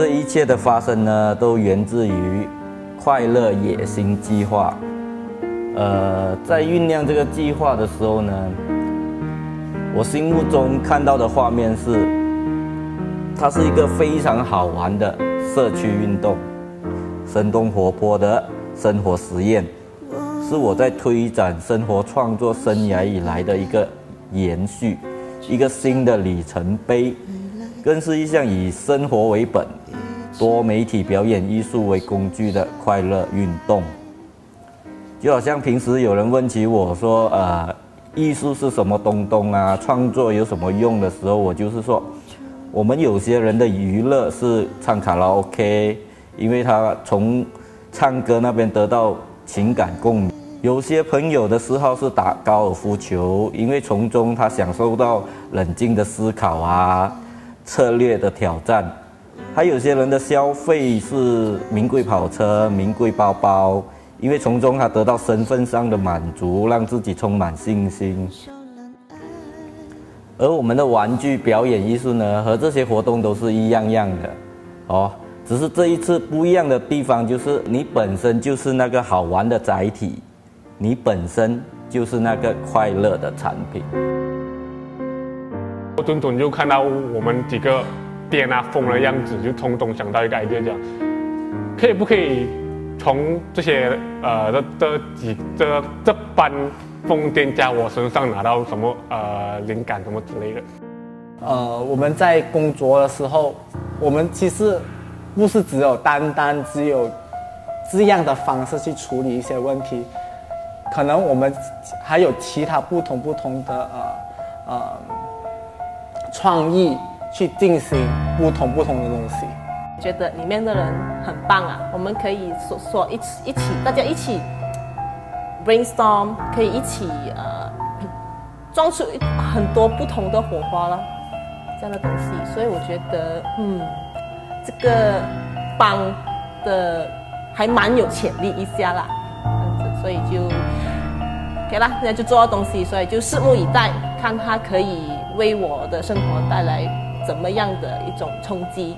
这一切的发生呢，都源自于快乐野心计划。呃，在酝酿这个计划的时候呢，我心目中看到的画面是，它是一个非常好玩的社区运动，生动活泼的生活实验，是我在推展生活创作生涯以来的一个延续，一个新的里程碑，更是一项以生活为本。多媒体表演艺术为工具的快乐运动，就好像平时有人问起我说：“呃，艺术是什么东东啊？创作有什么用的时候？”我就是说，我们有些人的娱乐是唱卡拉 OK，因为他从唱歌那边得到情感共鸣；有些朋友的嗜好是打高尔夫球，因为从中他享受到冷静的思考啊，策略的挑战。还有些人的消费是名贵跑车、名贵包包，因为从中他得到身份上的满足，让自己充满信心。而我们的玩具表演艺术呢，和这些活动都是一样样的，哦，只是这一次不一样的地方就是你本身就是那个好玩的载体，你本身就是那个快乐的产品。我顿顿就看到我们几个。癫啊疯的样子，就通通想到一个 idea，讲可以不可以从这些呃的这几这这班疯癫家我身上拿到什么呃灵感什么之类的？呃，我们在工作的时候，我们其实不是只有单单只有这样的方式去处理一些问题，可能我们还有其他不同不同的呃呃创意。去进行不同不同的东西，觉得里面的人很棒啊！我们可以说说一起一起，大家一起 brainstorm，可以一起呃装出很多不同的火花了，这样的东西。所以我觉得，嗯，这个帮的还蛮有潜力一下啦，这样子，所以就给啦，现在就做到东西，所以就拭目以待，看他可以为我的生活带来。怎么样的一种冲击？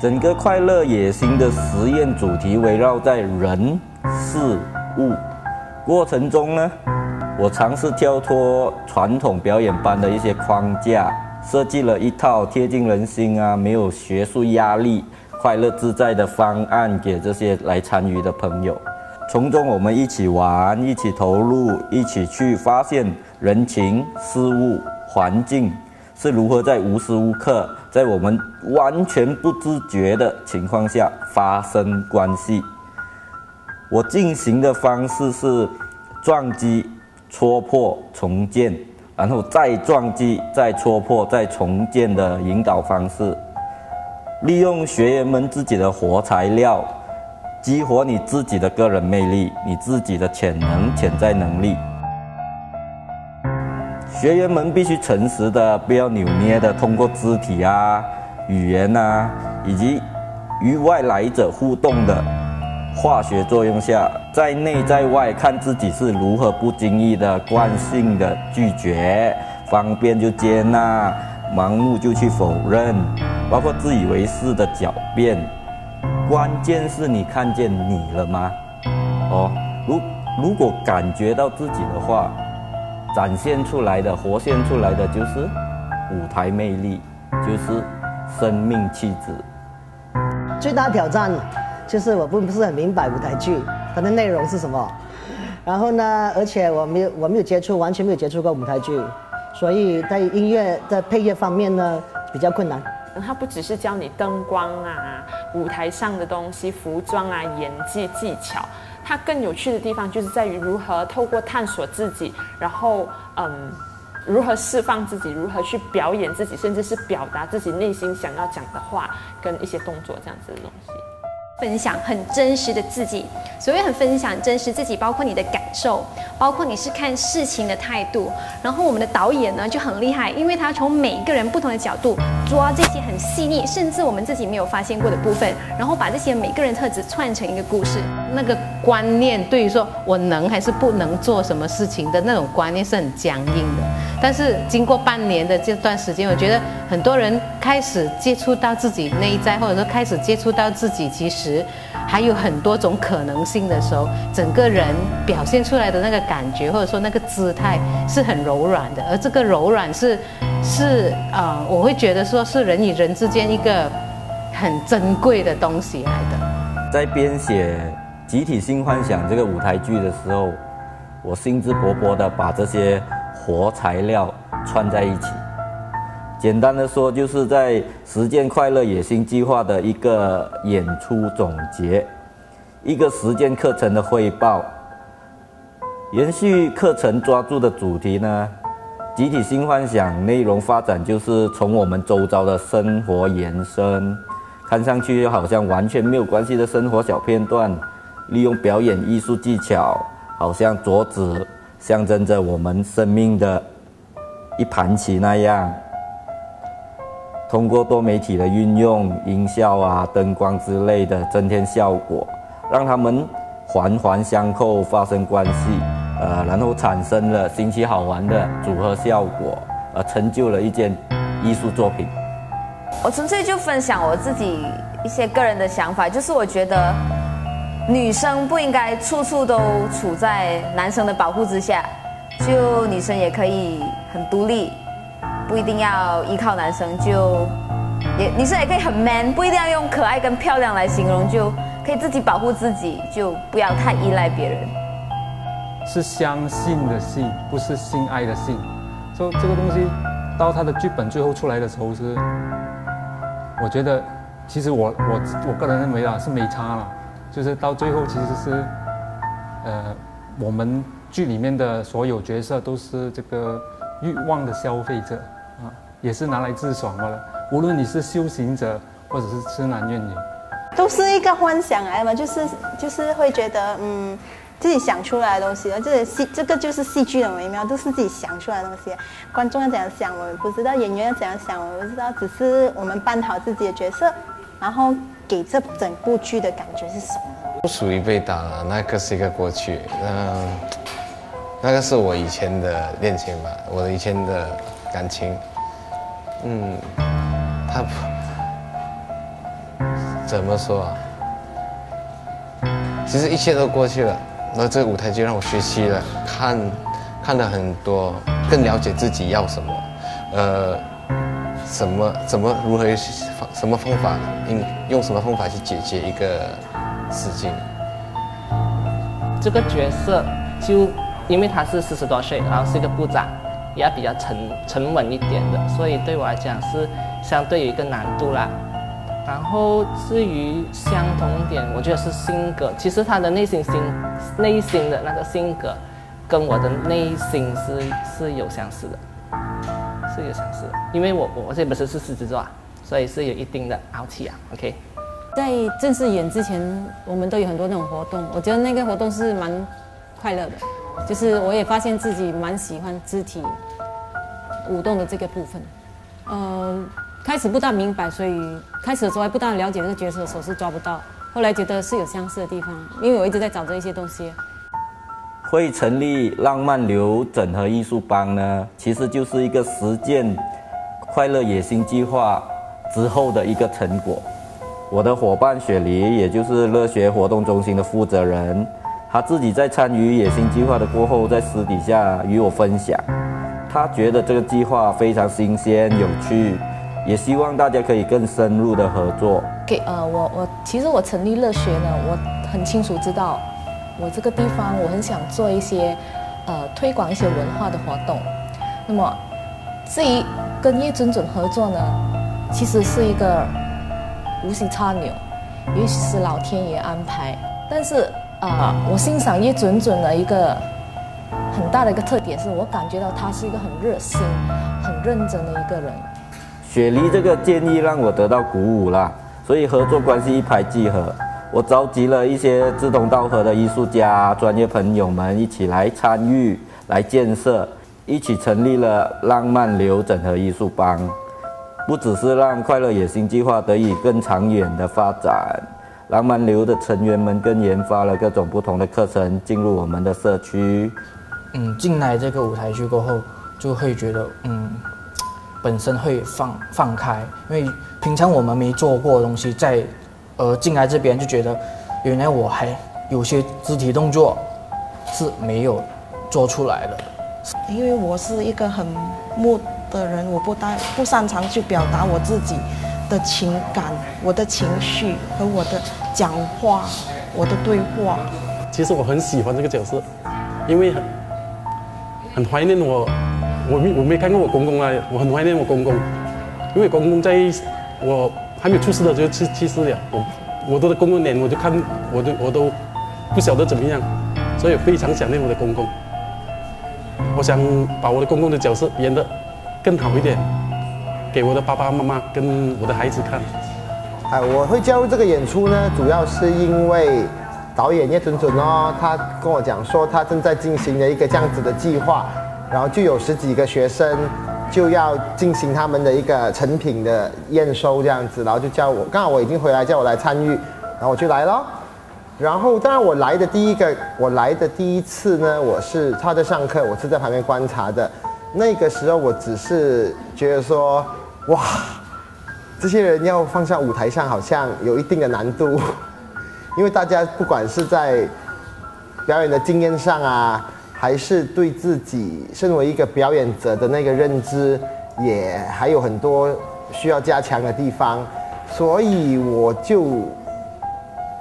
整个快乐野心的实验主题围绕在人、事、物过程中呢，我尝试跳脱传统表演班的一些框架，设计了一套贴近人心啊、没有学术压力、快乐自在的方案给这些来参与的朋友。从中我们一起玩，一起投入，一起去发现人情、事物、环境。是如何在无时无刻，在我们完全不自觉的情况下发生关系？我进行的方式是撞击、戳破、重建，然后再撞击、再戳破、再重建的引导方式，利用学员们自己的活材料，激活你自己的个人魅力，你自己的潜能、潜在能力。学员们必须诚实的，不要扭捏的，通过肢体啊、语言啊，以及与外来者互动的化学作用下，在内在外看自己是如何不经意的惯性的拒绝，方便就接纳，盲目就去否认，包括自以为是的狡辩。关键是你看见你了吗？哦，如如果感觉到自己的话。展现出来的、活现出来的就是舞台魅力，就是生命气质。最大挑战就是我不不是很明白舞台剧它的内容是什么，然后呢，而且我没有我没有接触，完全没有接触过舞台剧，所以在音乐在配乐方面呢比较困难。它不只是教你灯光啊、舞台上的东西、服装啊、演技技巧。它更有趣的地方就是在于如何透过探索自己，然后嗯，如何释放自己，如何去表演自己，甚至是表达自己内心想要讲的话跟一些动作这样子的东西。分享很真实的自己，所谓很分享真实自己，包括你的感受，包括你是看事情的态度。然后我们的导演呢就很厉害，因为他从每一个人不同的角度抓这些很细腻，甚至我们自己没有发现过的部分，然后把这些每个人特质串成一个故事，那个。观念，对于说我能还是不能做什么事情的那种观念是很僵硬的。但是经过半年的这段时间，我觉得很多人开始接触到自己内在，或者说开始接触到自己其实还有很多种可能性的时候，整个人表现出来的那个感觉，或者说那个姿态是很柔软的。而这个柔软是是呃，我会觉得说是人与人之间一个很珍贵的东西来的。在编写《集体性幻想》这个舞台剧的时候，我兴致勃勃地把这些活材料串在一起。简单的说，就是在实践快乐野心计划的一个演出总结，一个实践课程的汇报。延续课程抓住的主题呢，集体性幻想内容发展就是从我们周遭的生活延伸，看上去又好像完全没有关系的生活小片段，利用表演艺术技巧，好像桌子象征着我们生命的一盘棋那样，通过多媒体的运用，音效啊、灯光之类的增添效果，让他们环环相扣，发生关系。呃，然后产生了新奇好玩的组合效果，呃，成就了一件艺术作品。我纯粹就分享我自己一些个人的想法，就是我觉得女生不应该处处都处在男生的保护之下，就女生也可以很独立，不一定要依靠男生，就也女生也可以很 man，不一定要用可爱跟漂亮来形容，就可以自己保护自己，就不要太依赖别人。是相信的信，不是性爱的性。所以这个东西，到他的剧本最后出来的时候是，我觉得，其实我我我个人认为啊是没差了，就是到最后其实是，呃，我们剧里面的所有角色都是这个欲望的消费者啊，也是拿来自爽的了。无论你是修行者或者是痴男怨女，都是一个幻想来嘛，就是就是会觉得嗯。自己想出来的东西，这戏这个就是戏剧的微妙，都是自己想出来的东西。观众要怎样想，我们不知道；演员要怎样想，我们不知道。只是我们扮好自己的角色，然后给这整部剧的感觉是什么？不属于被打了，那个是一个过去。嗯，那个是我以前的恋情吧，我的以前的感情。嗯，他怎么说啊？其实一切都过去了。那这个舞台就让我学习了，看，看了很多，更了解自己要什么，呃，怎么怎么如何方什么方法，用用什么方法去解决一个事情。这个角色就因为他是四十多岁，然后是一个部长，也要比较沉沉稳一点的，所以对我来讲是相对有一个难度啦。然后至于相同点，我觉得是性格。其实他的内心心内心的那个性格，跟我的内心是是有相似的，是有相似。因为我我我这本身是狮子座，所以是有一定的傲气啊。OK，在正式演之前，我们都有很多那种活动，我觉得那个活动是蛮快乐的。就是我也发现自己蛮喜欢肢体舞动的这个部分，嗯。开始不大明白，所以开始的时候还不大了解这个角色的时候是抓不到。后来觉得是有相似的地方，因为我一直在找这一些东西。会成立浪漫流整合艺术班呢，其实就是一个实践快乐野心计划之后的一个成果。我的伙伴雪梨，也就是乐学活动中心的负责人，他自己在参与野心计划的过后，在私底下与我分享，他觉得这个计划非常新鲜有趣。也希望大家可以更深入的合作。给呃，我我其实我成立乐学呢，我很清楚知道，我这个地方我很想做一些，呃，推广一些文化的活动。那么，至于跟叶准准合作呢，其实是一个无心插柳，也许是老天爷安排。但是啊，我欣赏叶准准的一个很大的一个特点，是我感觉到他是一个很热心、很认真的一个人。雪梨这个建议让我得到鼓舞了，所以合作关系一拍即合。我召集了一些志同道合的艺术家、专业朋友们一起来参与、来建设，一起成立了浪漫流整合艺术帮。不只是让快乐野心计划得以更长远的发展，浪漫流的成员们更研发了各种不同的课程进入我们的社区。嗯，进来这个舞台剧过后，就会觉得嗯，本身会放放开，因为平常我们没做过的东西，在呃进来这边就觉得，原来我还有些肢体动作是没有做出来的。因为我是一个很木的人，我不大不擅长去表达我自己的情感、我的情绪和我的讲话、我的对话。其实我很喜欢这个角色，因为很很怀念我，我没我没看过我公公啊，我很怀念我公公，因为公公在我还没有出世的时候去去世了，我我都的公公脸我就看我都我都不晓得怎么样，所以非常想念我的公公。我想把我的公公的角色演得更好一点，给我的爸爸妈妈跟我的孩子看。哎，我会加入这个演出呢，主要是因为导演叶准准哦，他跟我讲说他正在进行的一个这样子的计划，然后就有十几个学生就要进行他们的一个成品的验收这样子，然后就叫我，刚好我已经回来，叫我来参与，然后我就来了。然后，当然我来的第一个，我来的第一次呢，我是他在上课，我是在旁边观察的。那个时候我只是觉得说，哇，这些人要放上舞台上，好像有一定的难度，因为大家不管是在表演的经验上啊，还是对自己身为一个表演者的那个认知，也还有很多需要加强的地方，所以我就。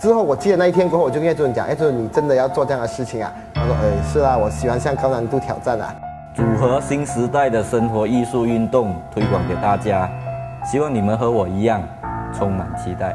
之后我记得那一天过后，我就跟叶主任讲：“叶，主任，你真的要做这样的事情啊？”他说：“哎，是啊，我喜欢向高难度挑战啊。”组合新时代的生活艺术运动推广给大家，希望你们和我一样充满期待。